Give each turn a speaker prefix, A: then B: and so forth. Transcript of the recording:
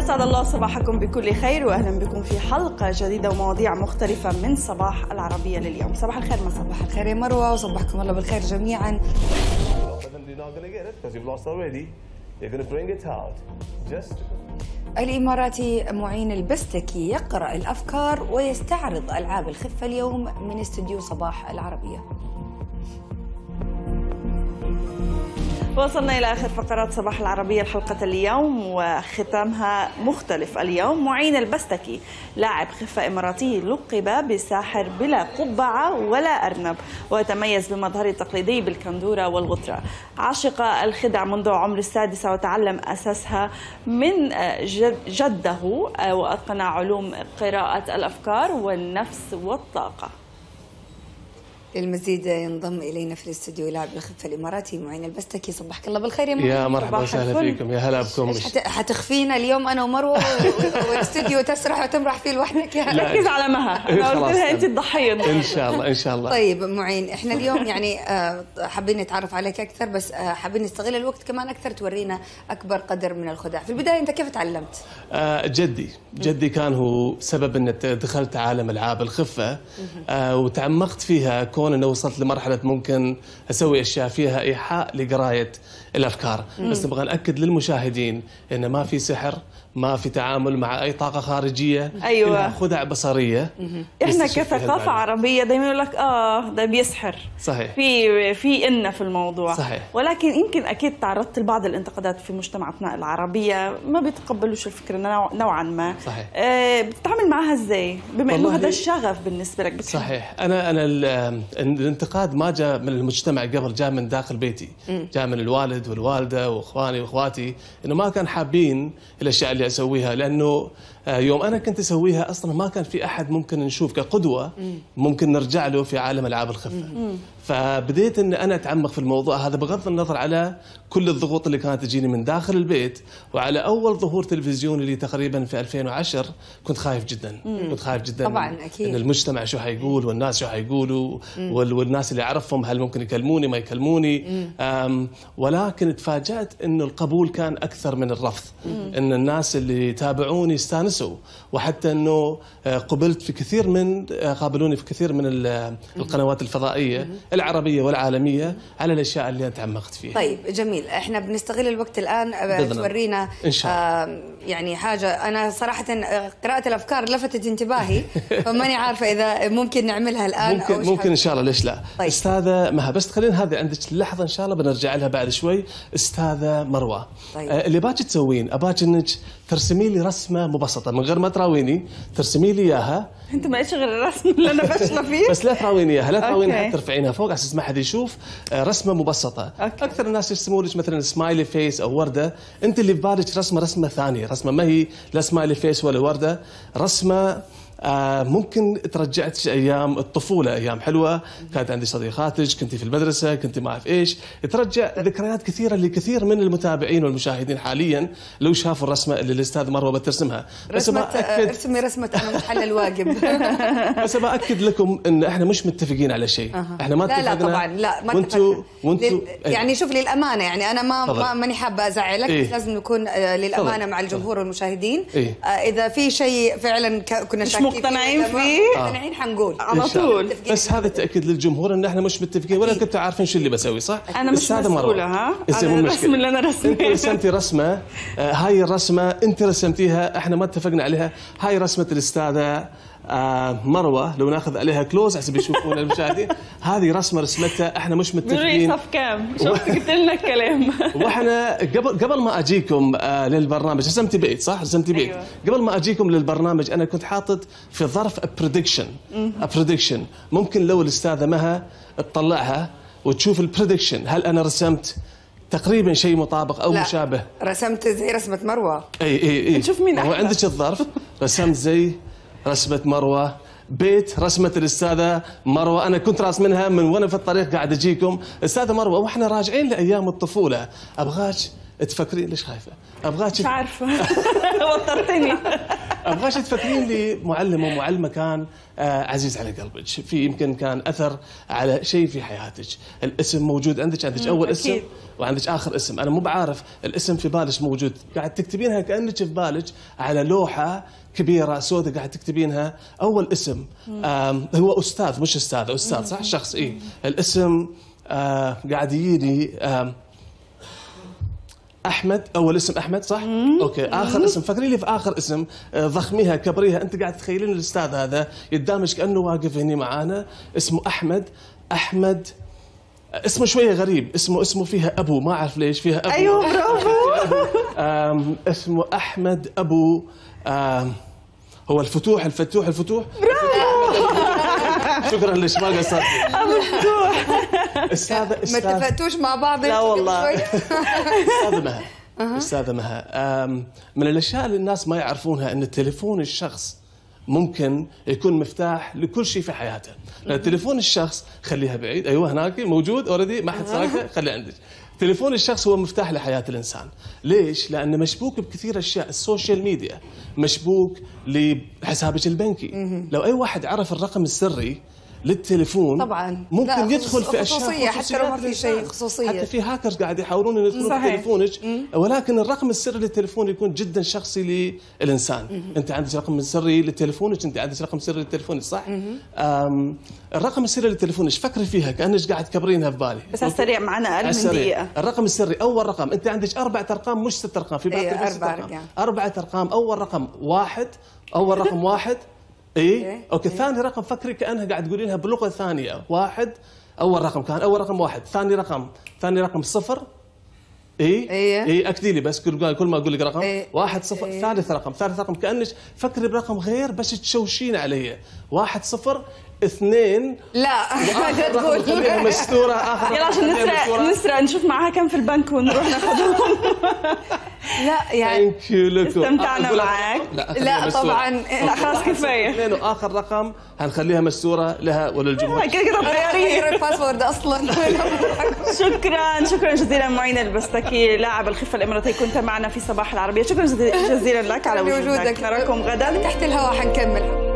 A: أسعد الله صباحكم بكل خير وأهلا بكم في حلقة جديدة ومواضيع مختلفة من صباح العربية لليوم. صباح الخير ما صباح
B: الخير؟ يا مروة وصبحكم الله بالخير جميعا. الإماراتي معين البستكي يقرأ الأفكار ويستعرض ألعاب الخفة اليوم من استديو صباح العربية.
A: وصلنا إلى آخر فقرات صباح العربية الحلقة اليوم وختامها مختلف اليوم. معين البستكي لاعب خفة إماراتي لقب بساحر بلا قبعة ولا أرنب وتميز بمظهره التقليدي بالكندورة والغترة عاشق الخدع منذ عمر السادسة وتعلم أساسها من جد جده وأتقن علوم قراءة الأفكار والنفس والطاقة.
B: للمزيد ينضم إلينا في الاستوديو لاعب الخفه الاماراتي معين البستكي. صبحك الله بالخير يا
C: يا مرحبا وسهلا فيكم. يا هلا بكم.
B: حت... حتخفينا اليوم أنا ومروة والاستوديو تسرح وتمرح فيه لوحدك يا
A: ركز على مها. أنا قلت لها أنت الضحيه
C: إن شاء الله إن شاء الله.
B: طيب معين. إحنا اليوم يعني حابين نتعرف عليك أكثر بس حابين نستغل الوقت كمان أكثر تورينا أكبر قدر من الخداع. في البداية أنت كيف تعلمت؟
C: آه جدي. جدي كان هو سبب ان دخلت عالم ألعاب الخفة. آه وتعمقت فيها كون إنه وصلت لمرحلة ممكن أسوي أشياء فيها إيحاء لقراية الأفكار مم. بس نبغى نأكد للمشاهدين انه ما في سحر ما في تعامل مع أي طاقة خارجية
A: أيوه.
C: خدع
A: بصرية. إحنا كثقافه عربية دائما يقول لك آه ده بيسحر.
C: صحيح.
A: في في إن في الموضوع.
C: صحيح.
A: ولكن يمكن أكيد تعرضت لبعض الانتقادات في مجتمعاتنا العربية ما بيتقبلوش الفكرة نوعا ما.
C: صحيح.
A: آه بتتعامل معها إزاي؟ بما إنه هذا الشغف بالنسبة لك
C: بتحب. صحيح. أنا أنا الانتقاد ما جاء من المجتمع قبل جاء من داخل بيتي. جاء من الوالد والوالدة وإخواني وإخواتي إنه ما كان حابين الأشياء اللي أسويها لأنه يوم أنا كنت أسويها أصلا ما كان في أحد ممكن نشوف كقدوة ممكن نرجع له في عالم ألعاب الخفة. فبديت ان أنا أتعمق في الموضوع هذا بغض النظر على كل الضغوط اللي كانت تجيني من داخل البيت وعلى أول ظهور تلفزيوني لي تقريبا في 2010 كنت خايف جدا. كنت خايف جدا
B: طبعا أكيد.
C: إن المجتمع شو حيقول والناس شو حيقولوا والناس اللي أعرفهم هل ممكن يكلموني ما يكلموني. ولكن تفاجأت انه القبول كان أكثر من الرفض. إن الناس اللي يتابعوني استانسوا وحتى إنه قبلت في كثير من قابلوني في كثير من القنوات الفضائية العربية والعالمية على الأشياء اللي أنا تعمقت فيها.
B: طيب جميل إحنا بنستغل الوقت الآن تورينا
C: إن شاء الله.
B: آه يعني حاجة أنا صراحة قراءة الأفكار لفتت انتباهي فماني عارفة إذا ممكن نعملها الآن
C: ممكن
B: أو
C: ممكن إن شاء الله ليش لا؟
B: طيب.
C: أستاذة مها بس خلينا هذه عندك لحظة إن شاء الله بنرجع لها بعد شوي أستاذة مروة
B: طيب.
C: آه اللي باك تسوين اباك إنك ترسمي لي رسمة مبسطة من غير ما تراويني ترسمي لي إياها.
A: أنت ما غير الرسم اللي أنا فاشله فيه؟
C: بس لا تراويني إياها لا تراوينها
A: okay.
C: ترفعينها فوق على أساس ما حد يشوف. آه، رسمة مبسطة.
A: okay.
C: أكثر الناس يرسموا لك مثلا smiley face أو وردة. أنت اللي في بالك رسمة رسمة ثانية رسمة ما هي لا smiley face ولا وردة. رسمة ممكن ترجعك أيام الطفولة أيام حلوة كانت عندي صديقاتك كنت في المدرسة كنت ما أعرف إيش ترجع ذكريات كثيرة لكثير من المتابعين والمشاهدين حاليا لو شافوا الرسمة اللي الأستاذ مروة بترسمها بس
B: رسمة
C: بأكد
B: ارسمي رسمة أنا محل الواجب
C: بس باكد لكم إن إحنا مش متفقين على شيء. إحنا ما
B: لا لا طبعا لا ما
C: وانتوا
B: اتفقنا.
C: وانتوا
B: لل... يعني شوف للأمانة يعني أنا ما
C: تفضل.
B: ما ماني حابة أزعلك
C: إيه.
B: لازم نكون آه، للأمانة
C: تفضل.
B: مع الجمهور والمشاهدين
C: إيه.
B: آه، إذا في شيء فعلا كنا شاكين
A: مقتنعين فيه؟
B: مقتنعين حنقول
A: على. طول.
C: بس هذا تأكيد للجمهور إن إحنا مش متفقين ولا. كنتوا عارفين شو اللي بسوي صح؟
A: أنا مش. مسؤولة ها
C: مو
A: الرسم. اللي أنا
C: إنت
A: رسمه
C: رسمتي رسمة آه، هاي الرسمة أنت رسمتيها إحنا ما اتفقنا عليها هاي رسمة الأستاذة آه، مروة لو ناخذ عليها close حسب يشوفون المشاهدين. هذه رسمة رسمتها إحنا مش متفقين.
A: صف كام؟ شفت قلت لنا الكلام.
C: وإحنا قبل قبل ما أجيكم آه، للبرنامج رسمتي بيت صح؟ رسمتي بيت.
A: أيوة.
C: قبل ما أجيكم للبرنامج أنا كنت حاطط في ظرف prediction prediction ممكن لو الأستاذة مها تطلعها وتشوف ال prediction هل أنا رسمت تقريبا شيء مطابق أو
B: لا.
C: مشابه؟
B: رسمت زي رسمة مروة.
C: إي إي إي.
A: نشوف مين
C: هو
A: أحلى.
C: عندك الظرف. رسمت زي رسمة مروة بيت رسمة الأستاذة مروة. أنا كنت راس منها من وأنا في الطريق قاعد أجيكم. أستاذة مروة وإحنا راجعين لأيام الطفولة. أبغاك تفكرين ليش خايفة؟ أبغاك
A: مش عارفة. وترتني
C: ابغاش تفكرين لي معلم ومعلمة كان آه، عزيز على قلبك. في يمكن كان أثر على شيء في حياتك. الاسم موجود عندك عندك أول اسم
A: أكيد.
C: وعندك آخر اسم. أنا مو بعارف الاسم في بالك موجود. قاعد تكتبينها كأنك في بالك على لوحة كبيرة سوداء قاعد تكتبينها. أول اسم هو أستاذ مش أستاذ أستاذ صح؟ شخص اي الاسم آه، قاعد يجيني أحمد أول اسم أحمد صح؟ أوكي. آخر اسم فكري لي في آخر اسم آه، ضخميها كبريها. أنت قاعد تخيلين الأستاذ هذا قدامك كأنه واقف هنا معانا. اسمه أحمد. أحمد اسمه شوية غريب. اسمه اسمه فيها أبو. ما أعرف ليش فيها أبو.
A: أيوه برافو.
C: اسمه أحمد أبو. هو الفتوح الفتوح الفتوح. شكرا ليش ما قصرت. استاذه
B: ما
C: أستاذ
B: اتفقتوش مع بعض؟
A: لا والله.
B: شوي؟
C: أستاذة مها. أستاذة مها. من الأشياء اللي الناس ما يعرفونها إن تليفون الشخص ممكن يكون مفتاح لكل شيء في حياته. لأن تليفون الشخص خليها بعيد. أيوه هناك موجود already ما حد سرقه خليه عندك. تليفون الشخص هو مفتاح لحياة الإنسان. ليش؟ لأنه مشبوك بكثير أشياء. ال social media مشبوك لحسابك البنكي. لو أي واحد عرف الرقم السري للتليفون
B: طبعاً.
C: ممكن يدخل في أشياء
B: خصوصية، حتى لو ما في شيء خصوصية.
C: حتى في هاكرز قاعد يحاولون ان يدخلون في. تليفونك. ولكن الرقم السري للتليفون يكون جدا شخصي للإنسان. أنت عندك رقم سري لتليفونك أنت عندك رقم سري لتليفونك صح؟ الرقم السري للتليفونك فكري فيها؟ كأنك قاعد تكبرينها في بالي.
A: بس على السريع معنا
C: أقل
A: من. دقيقة.
C: الرقم السري أول رقم. أنت عندك أربعة أرقام مش ست أرقام. في بعض
B: إيه، أربع
C: أرقام.
B: أرقام.
C: أربعة أرقام أول رقم واحد أول رقم واحد اي
B: إيه.
C: okay ثاني رقم فكري كأنها قاعد تقولينها بلغة ثانية. واحد. أول رقم كان أول رقم واحد. ثاني رقم. ثاني رقم صفر. اي
B: إيه.
C: اي أكدي لي بس كل كل ما أقول لك رقم.
B: إيه.
C: واحد صفر.
B: إيه.
C: ثالث رقم. ثالث رقم كانك فكري برقم غير بس تشوشين علي. واحد صفر. اثنين.
B: لا. تقول.
C: مستوره آخر
A: يلا عشان
C: مستورة.
A: نسرق نشوف معها كم في البنك ونروح ناخذهم.
B: لا يعني
C: thank you لكم
A: استمتعنا معك.
C: لا,
B: لا،. طبعاً.
A: لا خلاص كفاية.
C: اثنين واخر رقم هنخليها مستورة لها وللجمهور.
A: كده كده طيارين.
B: غير الباسورد أصلا؟
A: شكرا شكرا جزيلا معين البستكي لاعب الخفة الاماراتيه كنت معنا في صباح العربية. شكرا جزيلا لك على وجودك. نراكم غدا.
B: تحت الهواء حنكمل.